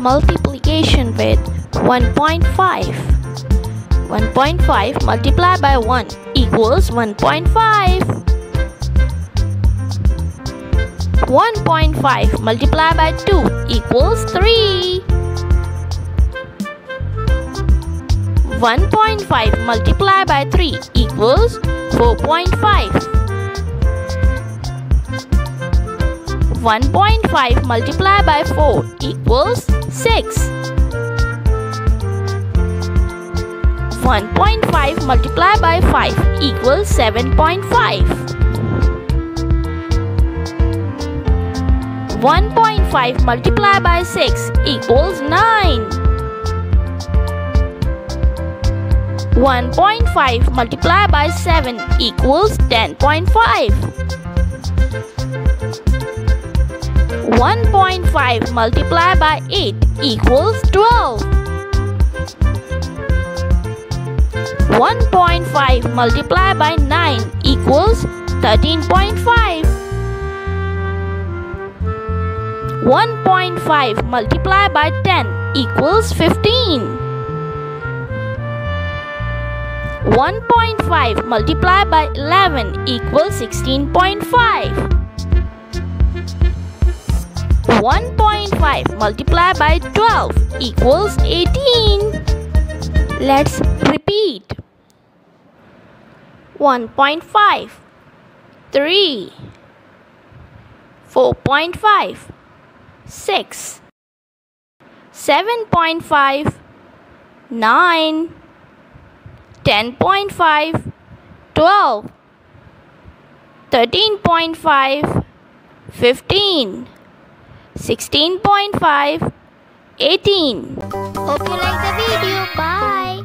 multiplication with 1.5. 1.5 multiplied by 1 equals 1.5. 1.5 multiplied by 2 equals 3. 1.5 multiplied by 3 equals 4.5. 1.5 multiplied by 4 equals 6. 1.5 multiplied by 5 equals 7.5. 1.5 multiplied by 6 equals 9. 1.5 multiplied by 7 equals 10.5. 1.5 multiplied by 8 equals 12. 1.5 multiplied by 9 equals 13.5. 1.5 multiplied by 10 equals 15. 1.5 multiplied by 11 equals 16.5. 1.5 multiplied by 12 equals 18. Let's repeat. 1.5 3 4.5 6 7.5 9 10.5 12 13.5 15 16.5 18 Hope you like the video. Bye.